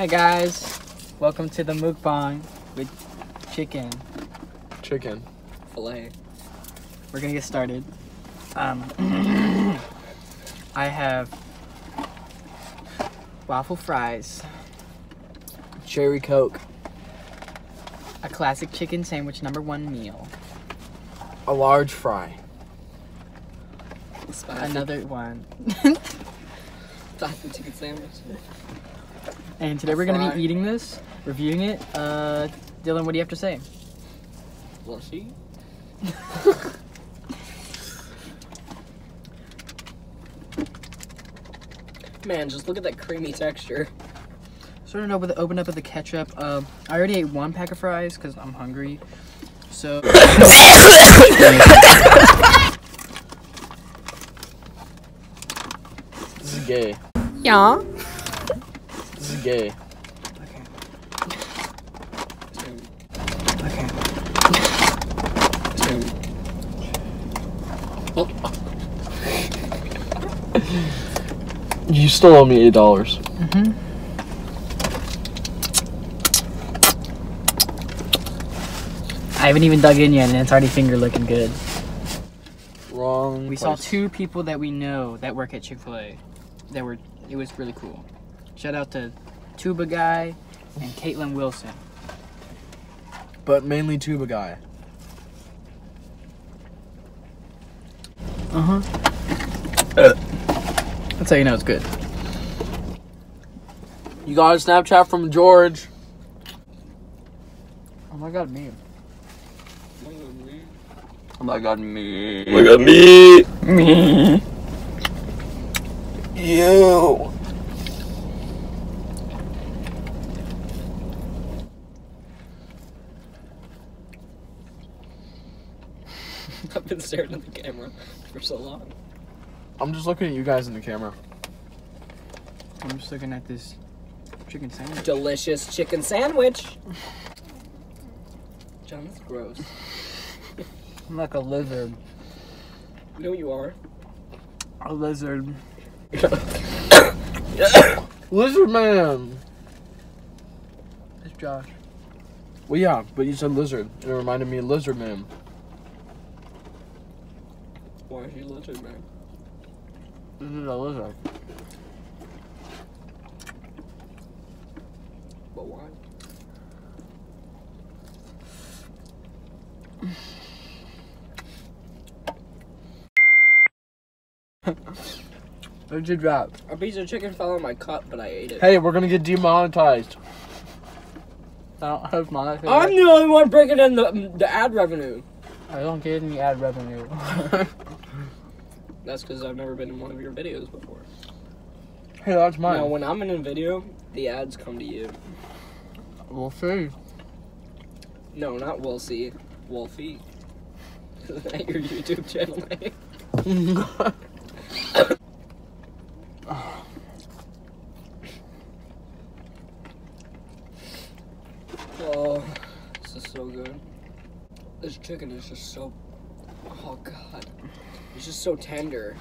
Hi guys, welcome to the mukbang with chicken. Chicken. Filet. We're gonna get started. Um, I have waffle fries, Cherry Coke. a classic chicken sandwich number one meal, A large fry. Spicy. another one, Spicy chicken sandwich. And today we're gonna be eating this, reviewing it. Uh, Dylan, what do you have to say? Well, she. Man, just look at that creamy texture. Starting open, open up with the ketchup. Um, I already ate one pack of fries because I'm hungry. So This is gay. Yeah. This gay. okay, okay. You still owe me eight dollars. Mm-hmm. I haven't even dug in yet, and it's already finger looking good. Wrong. We saw two people that we know that work at Chick Fil A. That were it was really cool. Shout out to Tuba guy and Caitlin Wilson. but mainly tuba guy. Uh huh. That's how you know it's good. You got a Snapchat from George. Oh my god, me. Oh my god, me. Oh my god, me! Me. You. been staring at the camera for so long. I'm just looking at you guys in the camera. I'm just looking at this chicken sandwich. Delicious chicken sandwich. John, that's gross. I'm like a lizard. No, you are. A lizard. Lizard man. It's Josh. Well, yeah, but you said lizard. It reminded me of lizard man. Why is he lizard man? This is a lizard. But why? Where'd you drop? A piece of chicken fell in my cup, but I ate it. Hey, we're gonna get demonetized. I don't have my. I'm the only one bringing in the the ad revenue. I don't get any ad revenue. That's because I've never been in one of your videos before. Hey, that's mine. Now, when I'm in a video, the ads come to you. we'll see. No, not we'll see. Wolfie. At your YouTube channel name. Eh? Oh, this is so good. This chicken is just so. Oh god, it's just so tender.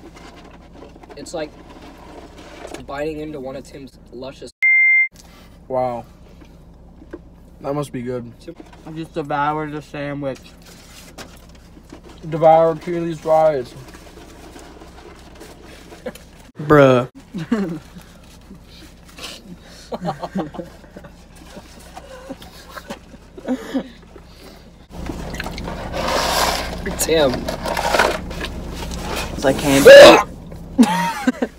It's like biting into one of Tim's luscious. wow. That must be good. I just devoured the sandwich. Devour Keely's fries. Bruh. Tim. It's like candy.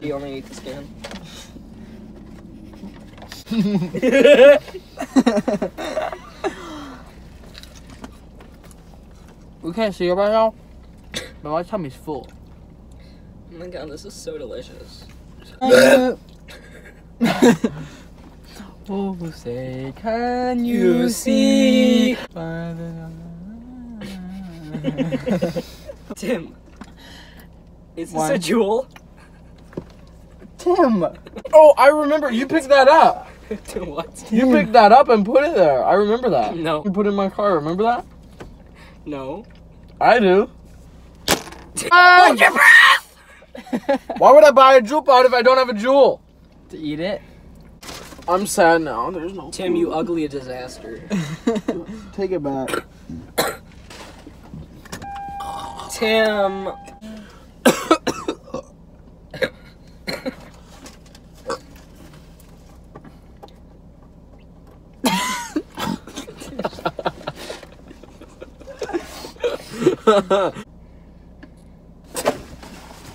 You only ate the skin. we can't see it right now, but my tummy's full. Oh my god, this is so delicious. oh, say, can You you see? See? by the- Tim. Is this Why? a Juul? Tim. Oh, I remember. You picked that up. to what? You picked that up and put it there. I remember that. No. You put it in my car. Remember that? No. I do. Hold your breath! Why would I buy a Juul pod if I don't have a Juul? to eat it. I'm sad now. There's no. Tim, you ugly disaster. Take it back. Tim.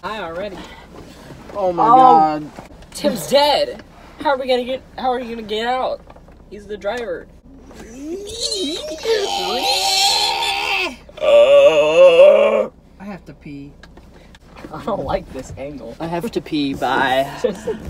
Hi already. Oh my Oh. god. Tim's dead. How are we gonna get? How are you gonna get out? He's the driver. I have to pee. I don't like this angle. I have to pee. Bye.